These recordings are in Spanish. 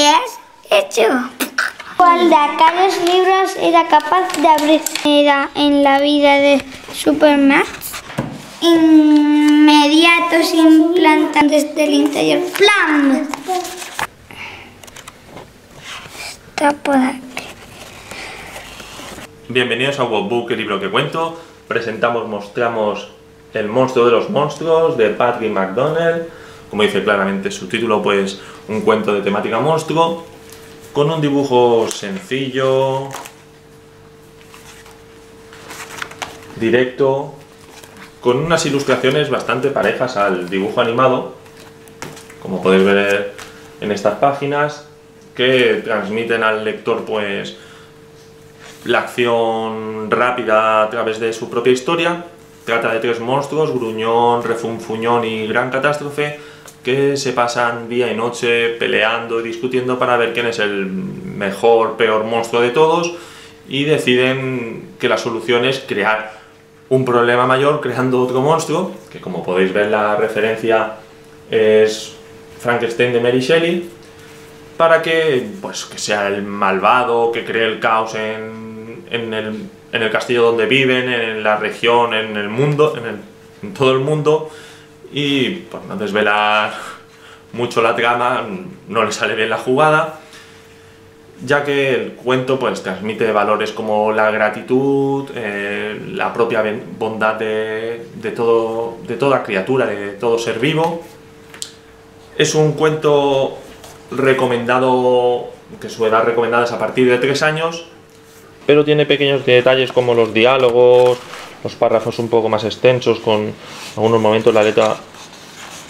¿Qué has hecho? ¿Cuál de aquellos libros era capaz de abrir Era en la vida de Superman. Inmediatos implantantes del interior. ¡Plam! Está por aquí. Bienvenidos a Webbook, el libro que cuento. Presentamos, mostramos El monstruo de los monstruos de Patrick McDonnell. Como dice claramente su título, pues un cuento de temática monstruo. Con un dibujo sencillo, directo, con unas ilustraciones bastante parejas al dibujo animado, como podéis ver en estas páginas, que transmiten al lector pues la acción rápida a través de su propia historia. Trata de tres monstruos, Gruñón, Refunfuñón y Gran Catástrofe, que se pasan día y noche peleando y discutiendo para ver quién es el mejor, peor monstruo de todos y deciden que la solución es crear un problema mayor creando otro monstruo, que como podéis ver la referencia es Frankenstein de Mary Shelley, para que, pues, que sea el malvado, que cree el caos en, en, el, en el castillo donde viven, en la región, en el mundo, en, el, en todo el mundo, y por no desvelar mucho la trama, no le sale bien la jugada, ya que el cuento pues, transmite valores como la gratitud, eh, la propia bondad de, de, todo, de toda criatura, de todo ser vivo. Es un cuento recomendado, que su edad recomendada a partir de 3 años, pero tiene pequeños detalles como los diálogos, los párrafos un poco más extensos, con algunos momentos la letra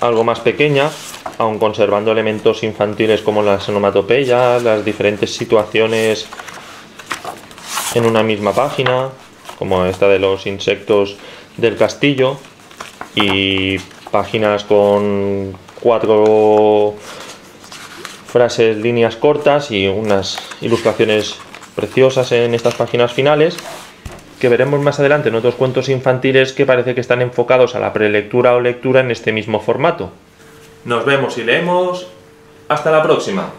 algo más pequeña, aun conservando elementos infantiles como las onomatopeyas, las diferentes situaciones en una misma página, como esta de los insectos del castillo, y páginas con cuatro frases, líneas cortas y unas ilustraciones preciosas en estas páginas finales que veremos más adelante en otros cuentos infantiles que parece que están enfocados a la prelectura o lectura en este mismo formato. Nos vemos y leemos. Hasta la próxima.